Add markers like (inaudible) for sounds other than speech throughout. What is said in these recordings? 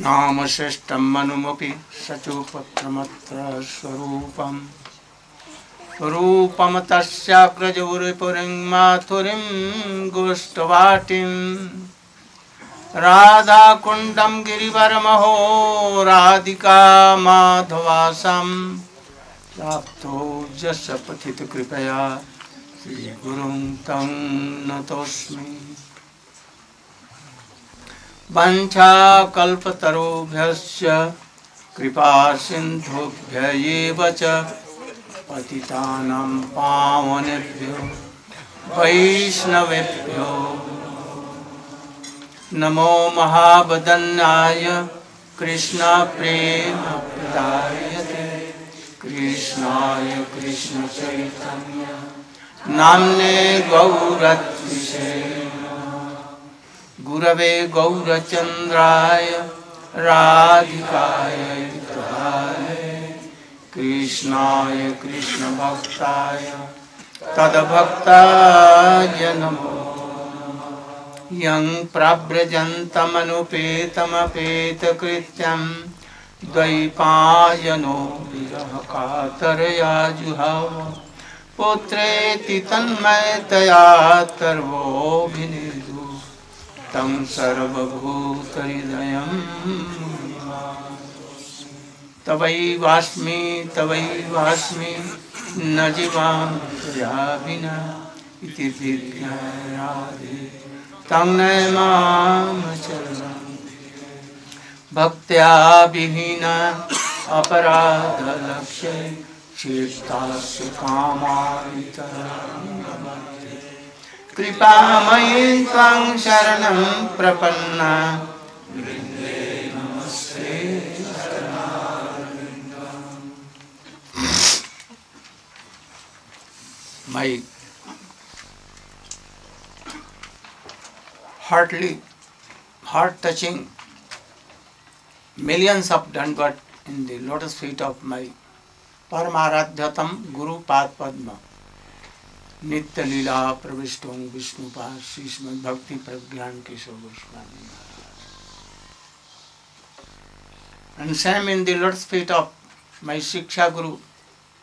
नामश्रेष्ठं मनुमपि सचोपत्रमत्र स्वरूपम्। रूपम तस्याग्रजौरिपुरीं माथुरीं गोष्ठवाटिं राधाकुण्डं गिरिवरमहो राधिका माधवासं प्राप्तो जस्य पथितकृपया श्रीगुरुं तं नतोऽस्मि। वञ्छाकल्पतरुभ्यश्च कृपा च पतितानां पावनेभ्यो वैष्णवेभ्यो। नमो महावदन्नाय कृष्णप्रेमप्रदायते। कृष्णाय कृष्णचैतन्य नाम्ने गौरत्विषे गुरवे गौरचन्द्राय राधिकाय कृष्णाय कृष्णभक्ताय, तद्भक्ताय नमो यं प्रव्रजन्तमनुपेतमपेतकृत्यं द्वैपायनो विरहकातरया जुहाव पुत्रेति तन्मयतया तर्वोऽभिनिर्दु तं सर्वभूतहृदयं। तवैवास्मि तवैवास्मि न जीवां त्वया विना इति विज्ञाराधे तं नयमामचरणं भक्त्या चेष्टास्य कामावितरङ्गमते कृपामयी त्वां शरणं प्रपन्ना my heartily, heart touching millions of Dandavat in the lotus feet of my Paramaradhyatam Guru Pad Padma. नित्य लीला प्रविष्ट हूँ Vishnupad Shrimad Bhakti Pragyan Kishore Goswami And same in the lotus feet of my Shiksha Guru,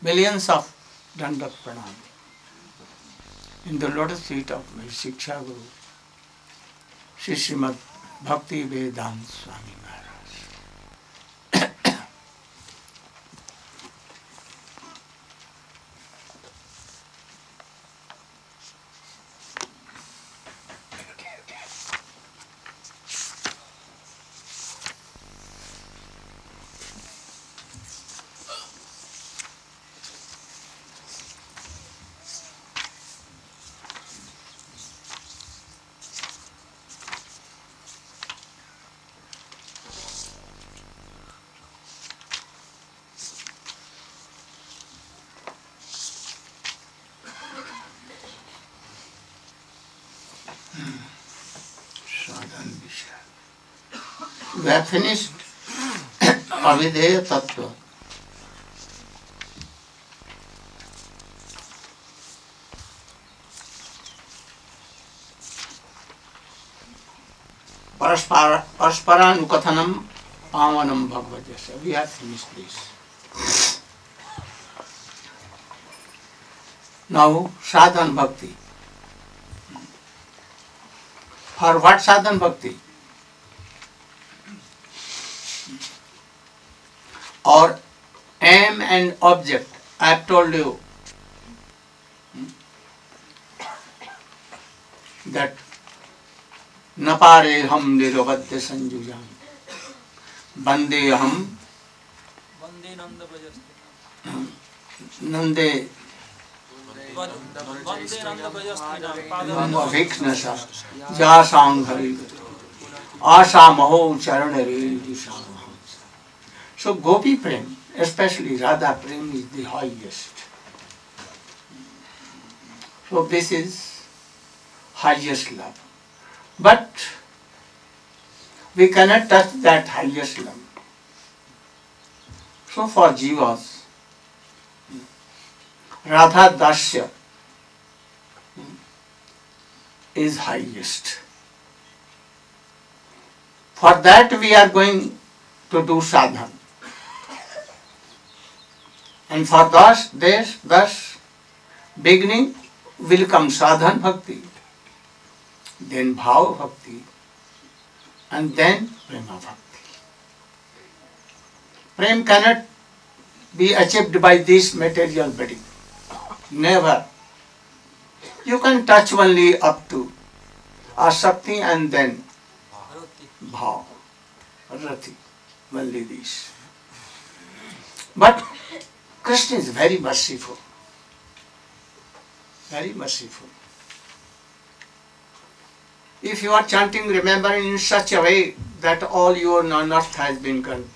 millions of Dandak Pranam. In the lotus feet of my Shiksha Guru, Shri Srimad Bhakti Vedant Swami Maharaj. Sadhan were finished परस्परानुकथनम पावनम भगवत नौ साधन भक्ति for what sadhan भक्ति and object. I have told you that नन्दव्रजस्ते nande वंदे नन्दव्रजस्ते viksnasa jasang hari asa maho charanare disam So Gopi Prem, especially Radha Prem is the highest. So this is highest love. But we cannot touch that highest love. So for jivas, Radha Dasya is highest. For that we are going to do sadhana. And for दस देश दस beginning will come साधन भक्ति then भाव भक्ति and then प्रेमा भक्ति प्रेम cannot be achieved by this material body never you can touch only up to आसक्ति and then भाव रथी only this but Krishna is very merciful. Very merciful. If you are chanting, remembering in such a way that all your non-earth has been gone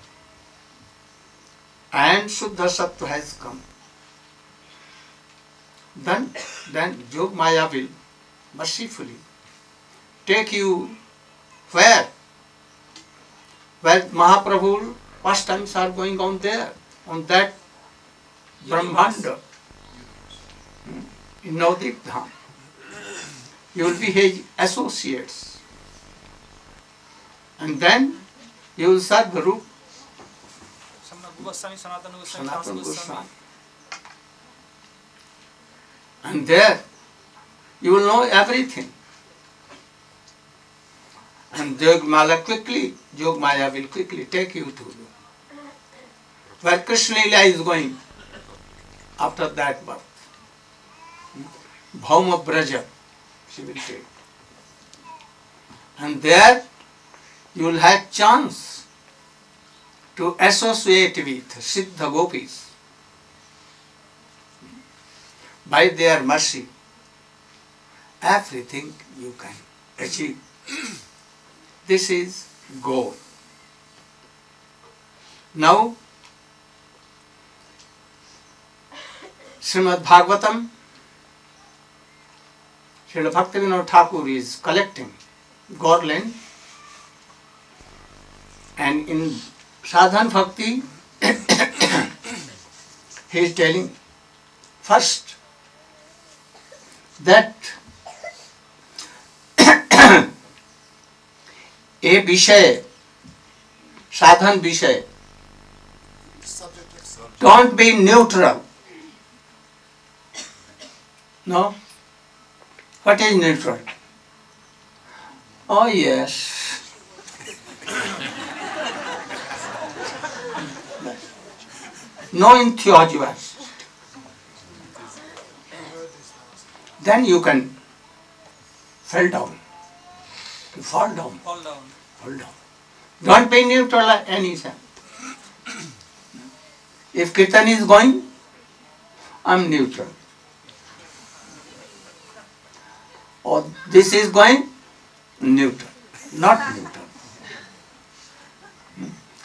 and Shuddha Sattva has come, then, then Yog Maya will mercifully take you where? Where Mahaprabhu pastimes are going on there, on that Brahmanda, in Navadip Dham. You will be his associates. And then you will serve Rupa Samana Goswami. And there you will know everything. And Jogmala quickly, Jogmaya will quickly take you to where Krishna Lila is going after that birth. Bhauma Braja, she will take. And there you will have chance to associate with Siddha Gopis by their mercy. Everything you can achieve. This is goal. Now, Srimad Bhagavatam, Srila Bhaktivinoda Thakur is collecting garland and in sadhan bhakti he is telling first that ये विषय साधन विषय don't be neutral no what is neutral oh yes no enthusiasm then you can fall down you fall down Fall down. Hold on. Don't be neutral at any time. If Kirtan is going, I'm neutral. Or this is going, neutral. Not neutral.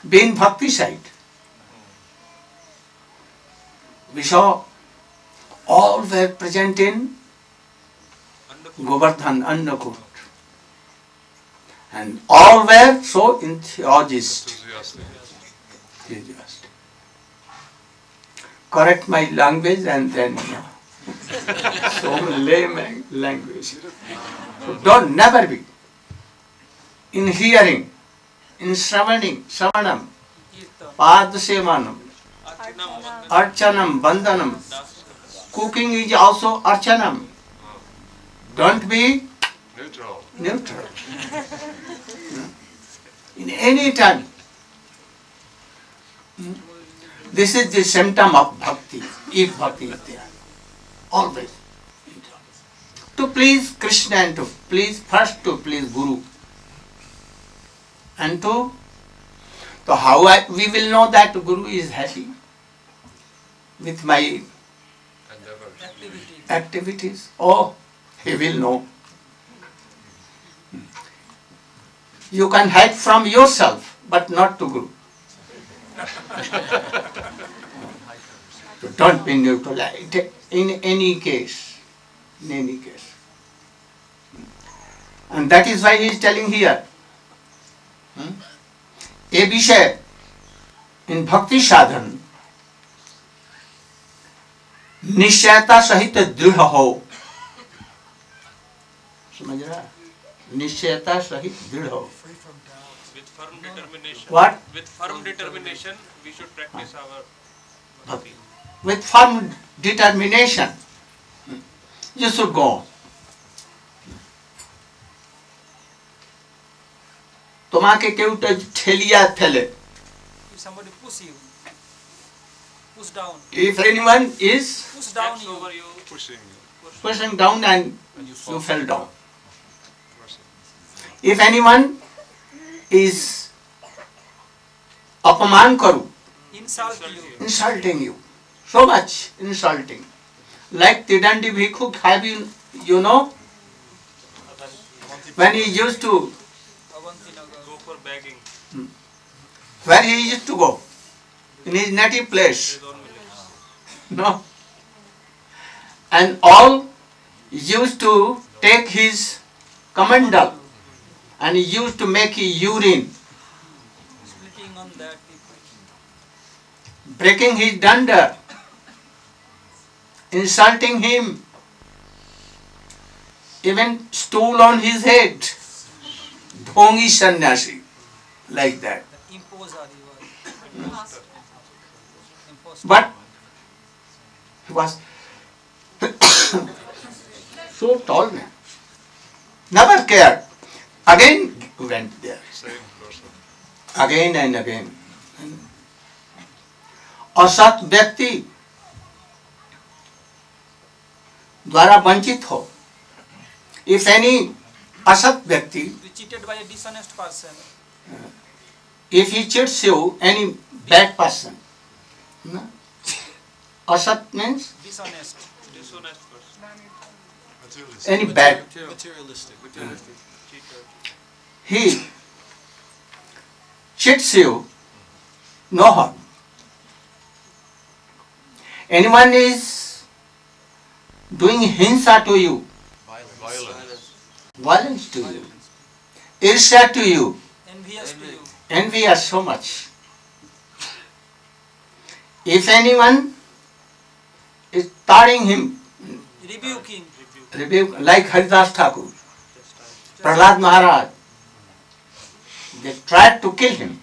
Be in bhakti side. We saw all were present in Govardhan, Annakut. And all were so enthusiastic. enthusiastic. Correct my language and then (laughs) know, lame language. So don't never be in hearing, in shravanam, shravanam, Archanam. archanam, bandhanam. Cooking is also archanam. Don't be Neutral. neutral. In any time. This is the symptom of bhakti, if bhakti is there. Always. To please Krishna and to please, first to please Guru. And to, so how I, we will know that Guru is happy with my. Activity. activities? Oh, he will know. You can hide from yourself, but not to Guru. so (laughs) don't be neutral in any case. In any case. And that is why he is telling here. Hmm? ये विषय इन भक्ति साधन निश्चयता सहित दृढ़ हो समझ रहा है? निश्चयता सहित दृढ़ हो With firm determination. What? With firm determination, we should practice our bhakti. with firm determination, you should go. তোমাকে কেউ তো ঠেলিয়া ফেলে If somebody push you, push down, if anyone is push down Steps you, over you, pushing you. pushing down and And you you fell down Pushing. if anyone is অপমান করু insult you. insulting you so much insulting like Tidandi Bhikkhuk have you you know when he used to Avanti Nagar. Go for begging. where he used to go? In his native place? His own no. And all used to take his commandal and he used to make his urine. Splitting on that breaking his dunder insulting him. Even stool on his head ढोंगी सन्यासी like that but बस so tall man never care again went there again and again और सत व्यक्ति द्वारा वंचित हो if any असत व्यक्ति cheated by a dishonest person. if he cheats you any bad person no? asat means Dishonest. Dishonest person. any bad Materialistic. Cheater. he cheats you no harm anyone is doing hinsa to you Violence. violence to you ईर्ष्या to you envy are so much if any one is tearing him review like Haridas Thakur Prahlad Maharaj they tried to kill him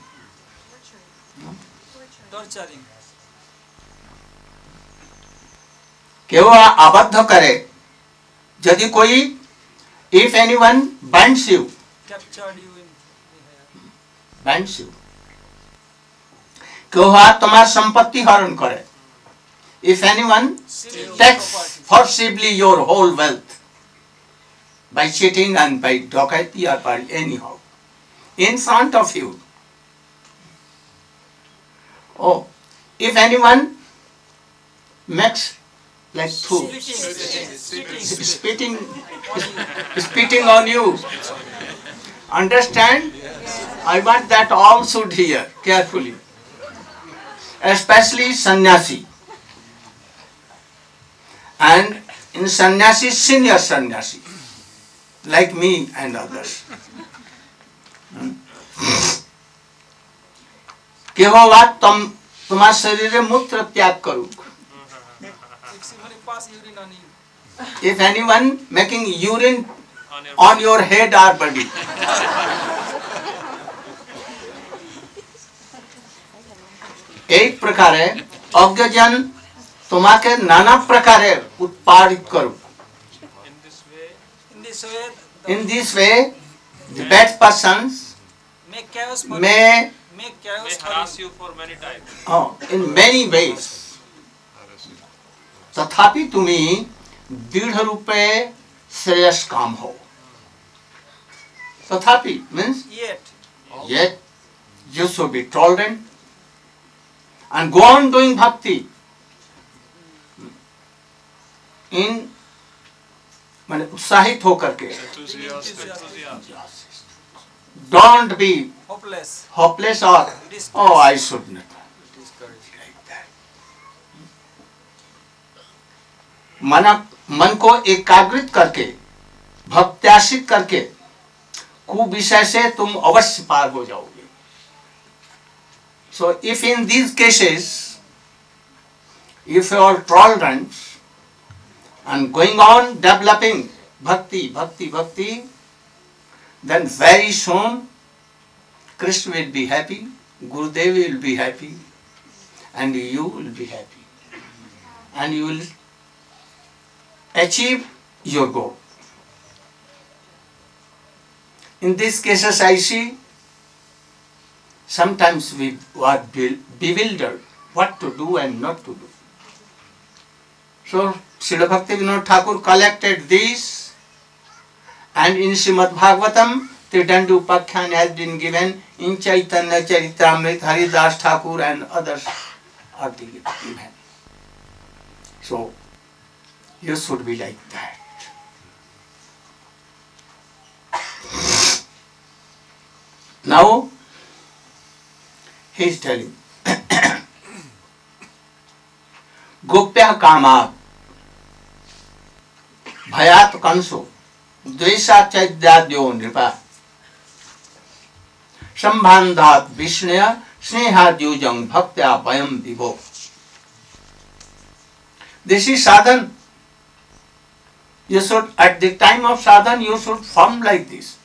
क्यों आबद्ध करे। यदि कोई if any one bind you Captured you in the hair. Binds you কেউ তোমার সম্পত্তি হরণ করে if anyone Steal takes property. forcibly your whole wealth by cheating and by dokaiti or by anyhow in front of you. Oh, if anyone makes like two Spitting. Spitting. spitting spitting on you. Understand? Yes. I want that all should hear carefully. Especially sanyasi And in sanyasi senior sanyasi Like me and others. केवल तुम तुम्हारे शरीर में मूत्र त्याग करो if anyone making urine On your on your head or body. এই প্রকারে অজ্ঞজন তোমাকে নানা প্রকারে উৎপাদিত করুক in this way, In this way, the In this way, the bad persons make chaos for may, make chaos may for harass you. you for many times. oh, in many ways, तथापि तुम्ही दृढ रूपे श्रेयस काम हो तथापि means Yet, Yet you should be tolerant and go on doing bhakti in माने उत्साहित होकर के hopeless or oh I should not like that मन मन को एकाग्रित करके भक्त्याशित करके कुविषय से तुम अवश्य पार हो जाओगे। So if in these cases if your tolerance and going on developing भक्ति भक्ति भक्ति then very soon Krishna will be happy Gurudev will be happy and you will be happy and you will achieve your goal In these cases, I see sometimes we are bewildered what to do and not to do. So, Srila Bhakti Vinod Thakur collected these, and in Srimad Bhagavatam, Tridandu Upakhyan has been given in Chaitanya Charitamrita, Haridas Thakur and others are given. So, you should be like that. Now, he is telling, गोप्य कामात् भयात कंसो द्वेषा चैद्याद्यो नृपा संभान्धात विष्णय स्नेहाद्युजं भक्त्या वयम विभो This is sadhan. You should, at the time of sadhan, you should form like this.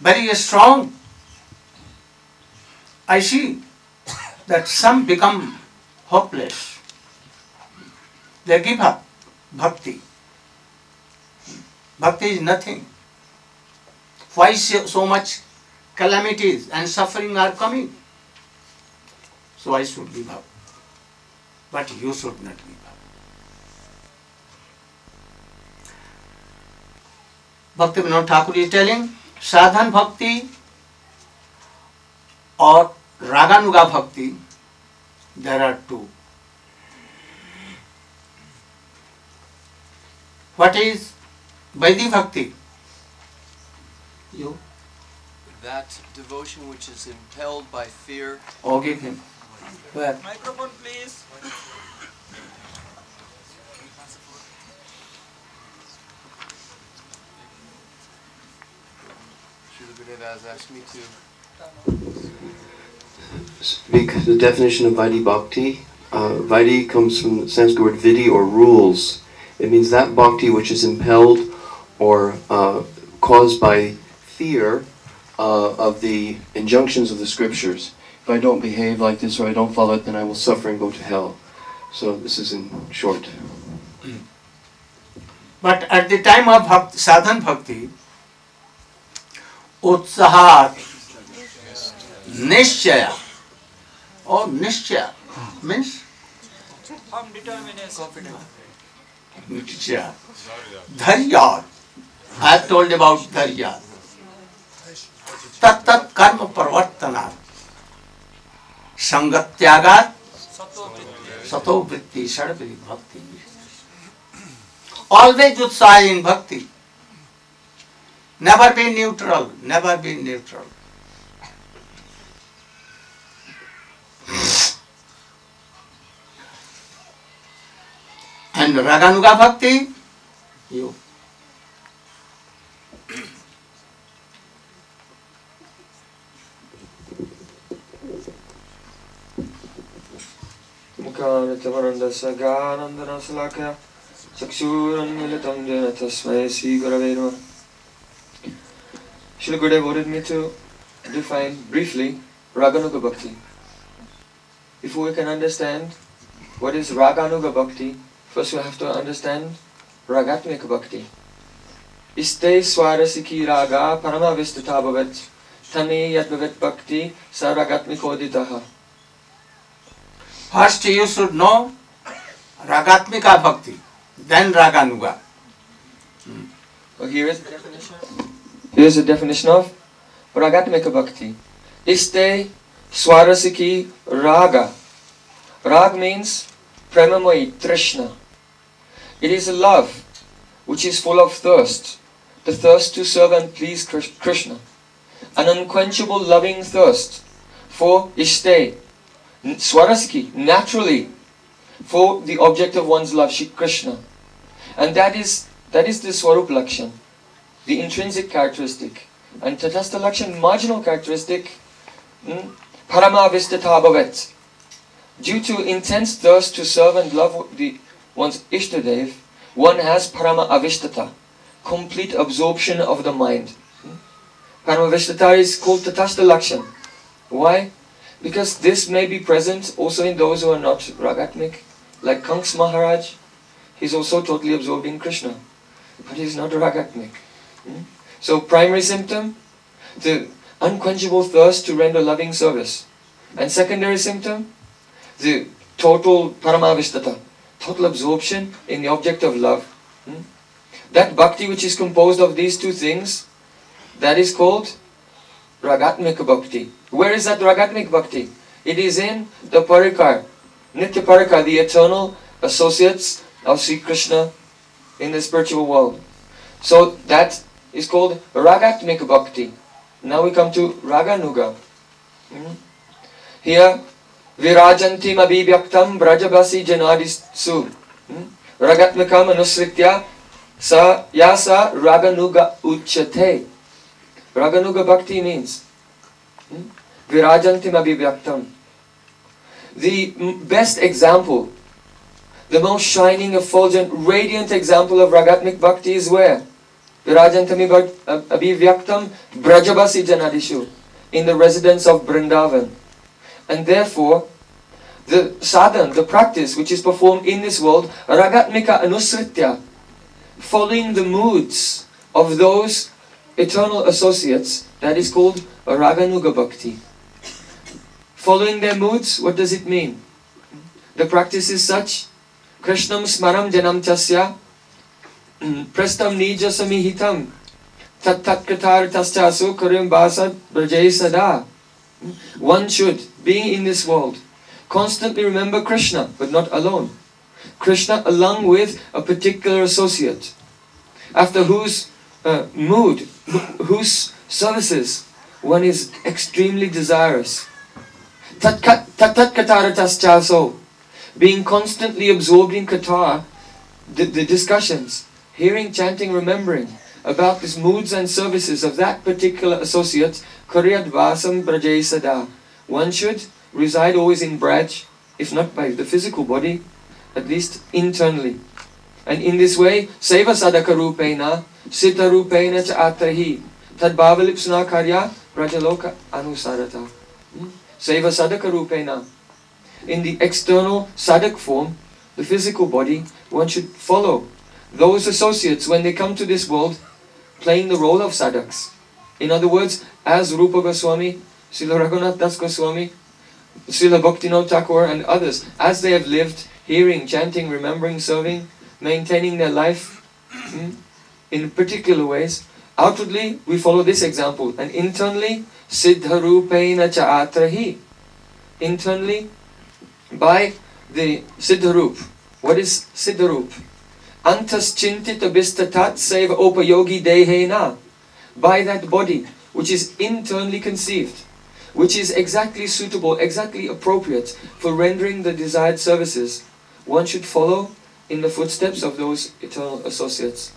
Very strong. I see that some become hopeless. They give up bhakti. Bhakti is nothing. Why so much calamities and suffering are coming? So I should give up. But you should not give up. Bhakti Vinod Thakur is telling sadhan bhakti or raganuga bhakti, there are two. What is Vaidhi bhakti? You? That devotion which is impelled by fear Oh, give him. Where? Microphone, please. Srila Gurudeva has asked me to speak the definition of Vaidhi Bhakti. Uh, Vaidhi comes from the Sanskrit word vidhi or rules. It means that bhakti which is impelled or uh, caused by fear uh, of the injunctions of the scriptures. If I don't behave like this or I don't follow it, then I will suffer and go to hell. So this is in short. But at the time of bhakti, sadhan bhakti, utsahat, निश्चय। और निश्चय। Means निश्चय। धैर्य I told कर्म प्रवर्तना संगत त्यागा वृत्ति भक्ति। ऑलवेज उत्साह इन भक्ति। Never be neutral never be neutral Define briefly Raganuga Bhakti. Before we can understand what is Raganuga Bhakti, first we have to understand Ragatmika Bhakti. Iste swarasiki raga parama vistata bhavat tani yadvavat bhakti sa ragatmikoditaha. First you should know Ragatmika Bhakti, then Raganuga. Oh, here is the definition. Here's the definition of Ragatmika Bhakti. Iste Swarasiki Raga. Rag means Premamoyi, Trishna. It is a love which is full of thirst, the thirst to serve and please Krishna. An unquenchable loving thirst for Iste, n- Swarasiki, naturally, for the object of one's love, Shri Krishna. And that is that is the Swarup Lakshan, the intrinsic characteristic. And Tatastha Lakshan, marginal characteristic, mm, Paramavistata bhavet. Due to intense thirst to serve and love the, one's Ishtadev, one has Parama Avistata, complete absorption of the mind. Parama Avistata is called Tatastha Lakshan. Why? Because this may be present also in those who are not ragatmic, like Kanks Maharaj. He's also totally absorbed in Krishna, but he's not ragatmic. Hmm? So primary symptom, the unquenchable thirst to render loving service. And secondary symptom, the total paramavishtata, total absorption in the object of love. Hmm? That bhakti which is composed of these two things, that is called ragatmika bhakti. Where is that ragatmik bhakti? It is in the parikar, nitya parikar, the eternal associates of Sri Krishna in the spiritual world. So that is called ragatmik bhakti. Now we come to raganuga. Hmm? Here, virajantim abhivyaktam brajabasi janadisu. Ragatmikam anusritya sa yasa raganuga uchate. Raganuga bhakti means hmm? virajantim abhivyaktam. The best example, the most shining, effulgent, radiant example of ragatmik bhakti is where? Virajantami abhivyaktam brajabasi janadishu. In the residence of Vrindavan. And therefore, the sadhan, the practice which is performed in this world, ragatmika anusritya, following the moods of those eternal associates, that is called raganuga bhakti. Following their moods, what does it mean? The practice is such, Krishnam smaram janam chasya, prastam nija samihitam, tat tat katar taschasu karim basa brajay sada. One should, being in this world, constantly remember Krishna, but not alone. Krishna along with a particular associate, after whose uh, mood, wh- whose services one is extremely desirous. Tat tat tat kataratas chaso, being constantly absorbed in katar, the, the discussions, hearing, chanting, remembering about these moods and services of that particular associate, Karyad Vasam Brajay Sada. One should reside always in Braj, if not by the physical body, at least internally. And in this way, Seva Sadaka Rupena, Sita Rupena Cha Atrahi, Tad Bhavalipsuna Karya, Brajaloka Anusarata. Hmm? Seva Sadaka Rupena. In the external sadak form, the physical body, one should follow those associates when they come to this world playing the role of sadaks. In other words, as Rupa Goswami, Srila Raghunath Das Goswami, Srila Bhaktivinoda Thakur and others, as they have lived, hearing, chanting, remembering, serving, maintaining their life hmm, in particular ways, outwardly we follow this example, and internally, Siddharupena Chaatrahi. Internally, by the Siddharup. What is Siddharup? Antas chintita bistatat seva upayogi dehena. By that body, which is internally conceived, which is exactly suitable, exactly appropriate for rendering the desired services, one should follow in the footsteps of those eternal associates.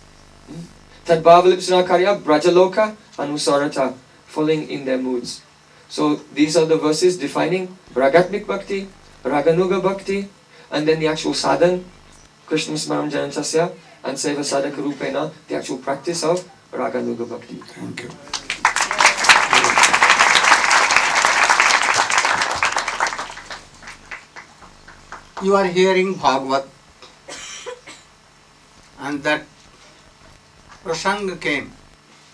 Hmm? Tadbhavalipsuna karya brajaloka anusarata, following in their moods. So these are the verses defining ragatmik bhakti, raganuga bhakti, and then the actual sadhan, Krishna smaram janantasya, and seva sadhaka rupena, the actual practice of raganuga bhakti. Thank you. You are hearing Bhagavad and that prasanga came.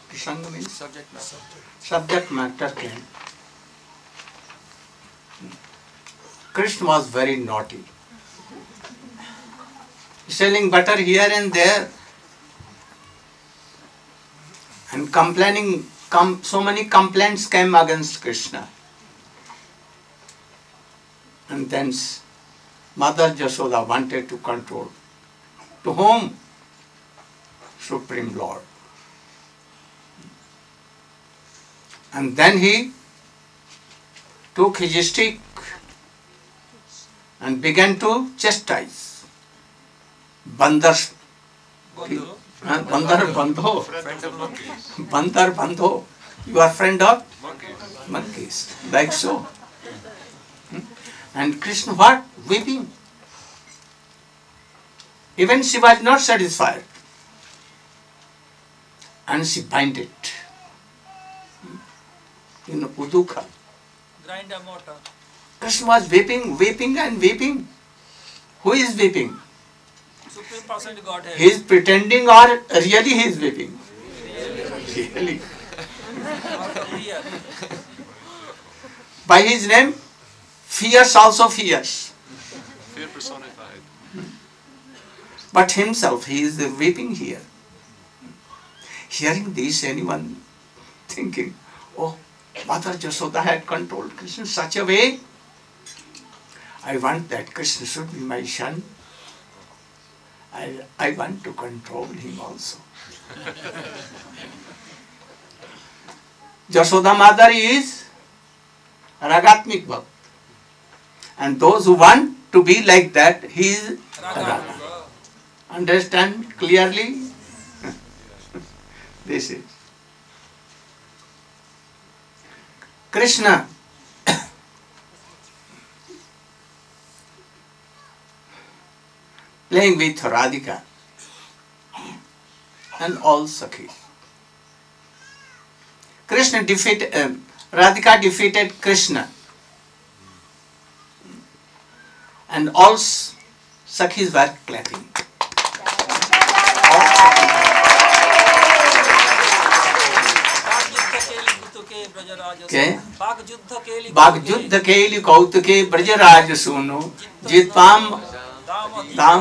Prasanga means Subject matter. subject matter came. Krishna was very naughty. Selling butter here and there and complaining, com- so many complaints came against Krishna. And then Mother Jasoda wanted to control. To whom? Supreme Lord. And then he took his stick and began to chastise. Uh, Bandho, you are friend of Monkeys. monkeys, like so. Hmm? And Krishna what? Weeping. Even she was not satisfied. And she bind it in Uduka. grind a mortar. Krishna was weeping, weeping and weeping. Who is weeping? Supreme Personality Godhead. He is pretending or really he is weeping? Really. Out. By his name, fears also fears. Fear personified. But himself, he is weeping here. Hearing this, anyone thinking, oh, Mother Jasoda had controlled Krishna in such a way. I want that Krishna should be my son. I, I want to control him also. Jasoda mother is Ragatmik Bhakt. And those who want to be like that, he is. Understand clearly? (laughs) this is. Krishna playing with Radhika and all Sakhis. Krishna defeated, um, Radhika defeated Krishna and all Sakhis were clapping. बाग युद्ध के केलि कौतुके ब्रजराज सुनु जित्वाम दाम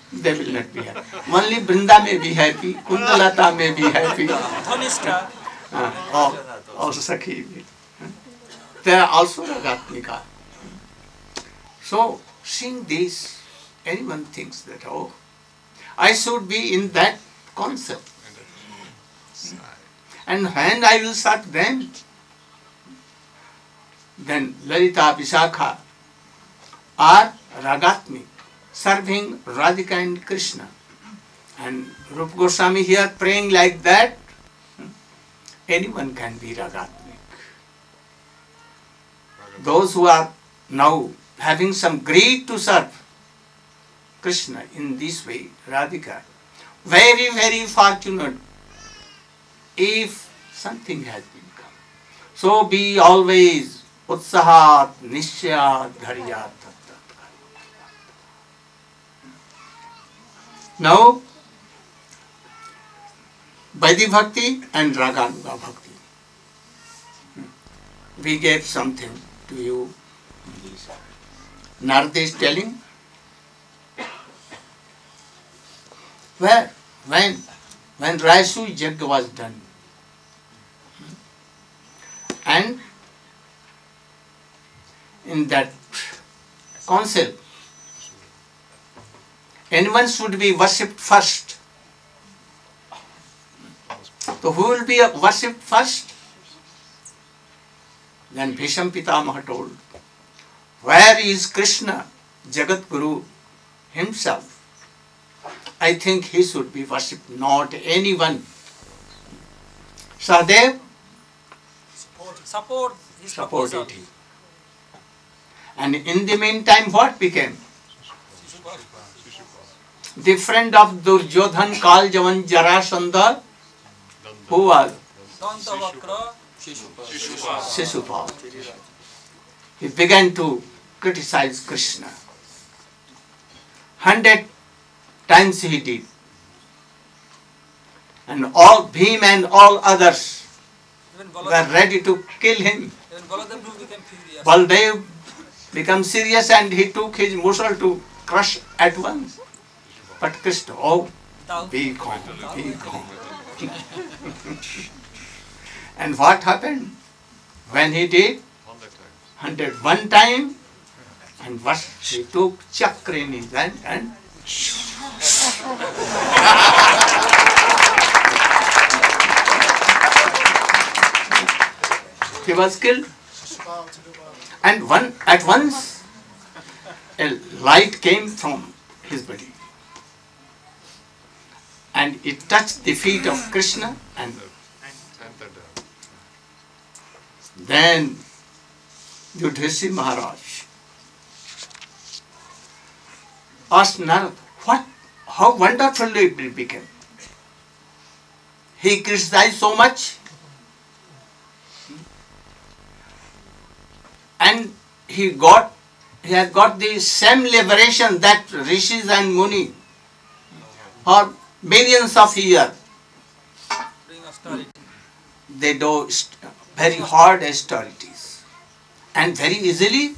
only वृंदा में भी happy कुंडलता में भी हैप्पी और सखी भी। Also रगात्मिका so seen this any one that oh I should be in that concept and hand I will suit them then Lalita Vishakha are रागात्मिक serving Radhika and Krishna. And Rup Goswami here praying like that, anyone can be Ragatmik. Those who are now having some greed to serve Krishna in this way, Radhika, very, very fortunate if something has been come. So be always utsahat, nishya, dharya, Now, Vaidhi Bhakti and Raganuga Bhakti. We gave something to you. Narada is telling where, when, when Raisu Yajna was done. And in that council, anyone should be worshipped first. So who will be worshipped first? Then Bhisham Pitamaha told, where is Krishna, Jagat Guru himself? I think he should be worshipped, not anyone. Sadev support proposal. supported him. And in the meantime, what became? The friend of Duryodhan, Kaljavan, Jarasandha, who was Dantavakra Shishupal. He began to criticize Krishna. Hundred times he did. And all Bhim and all others even were ready to kill him. even Baladev became. Baldev became serious and he took his muscle to crush at once. But Krishna, oh, Thou- be calm, be calm. and what happened? When he did, Hundred times. 101 time, and what he took chakra in his hand and (laughs) he was killed. And one at once a light came from his body it touched the feet of Krishna and then Yudhishthir Maharaj asked Narad, what, how wonderful it became. He criticized so much and he got he has got the same liberation that rishis and muni for millions of years they do very hard austerities and very easily.